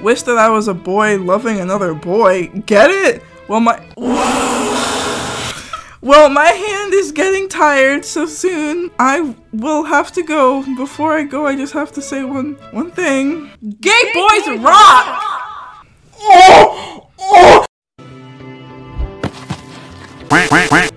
Wish that I was a boy loving another boy. Get it? Well, my. Well, my hand is getting tired so soon. I will have to go. Before I go, I just have to say one one thing. Gay boys rock! Oh! oh.